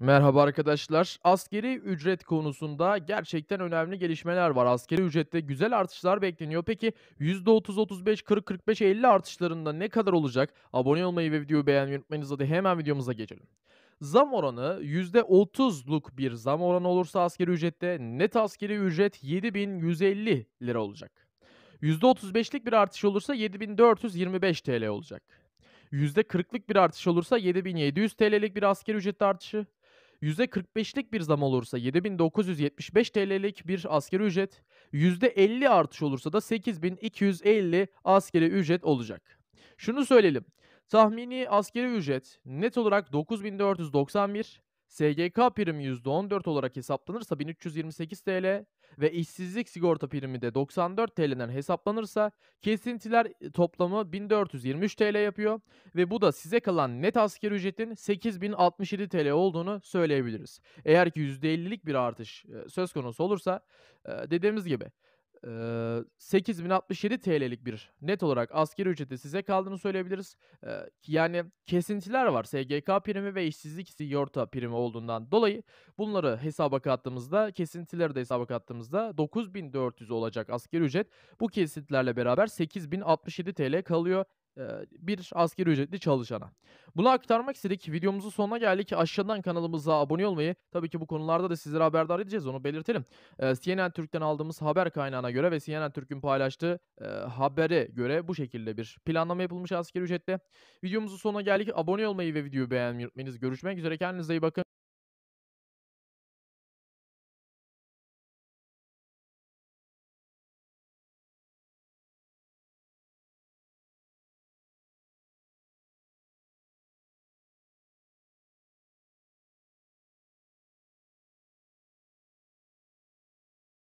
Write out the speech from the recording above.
Merhaba arkadaşlar. Asgari ücret konusunda gerçekten önemli gelişmeler var. Asgari ücrette güzel artışlar bekleniyor. Peki %30, 35, 40, 45, 50 artışlarında ne kadar olacak? Abone olmayı ve videoyu beğenmeyi unutmayınız. Hadi hemen videomuza geçelim. Zam oranı %30'luk bir zam oranı olursa asgari ücrette net asgari ücret 7.150 lira olacak. %35'lik bir artış olursa 7.425 TL olacak. %40'lık bir artış olursa 7.700 TL'lik bir asgari ücret artışı. %45'lik bir zam olursa 7.975 TL'lik bir asgari ücret, %50 artış olursa da 8.250 asgari ücret olacak. Şunu söyleyelim. Tahmini asgari ücret net olarak 9.491, SGK primi %14 olarak hesaplanırsa 1328 TL ve işsizlik sigorta primi de 94 TL'den hesaplanırsa kesintiler e, toplamı 1423 TL yapıyor ve bu da size kalan net asgari ücretin 8067 TL olduğunu söyleyebiliriz. Eğer ki %50'lik bir artış e, söz konusu olursa e, dediğimiz gibi Eee, 8.067 TL'lik bir net olarak asgari ücreti size kaldığını söyleyebiliriz. Yani kesintiler var. SGK primi ve işsizlik sigorta primi olduğundan dolayı bunları hesaba kattığımızda, kesintileri de hesaba kattığımızda 9.400 olacak asgari ücret. Bu kesintilerle beraber 8.067 TL kalıyor bir asgari ücretli çalışana. Bunu aktarmak istedik. Videomuzun sonuna geldik. Aşağıdan kanalımıza abone olmayı, tabii ki bu konularda da sizlere haberdar edeceğiz, onu belirtelim. Eee, CNN Türk'ten aldığımız haber kaynağına göre ve CNN Türk'ün paylaştığı, habere göre bu şekilde bir planlama yapılmış asgari ücrette. Videomuzun sonuna geldik. Abone olmayı ve videoyu beğenmeyi unutmayınız. Görüşmek üzere. Kendinize iyi bakın.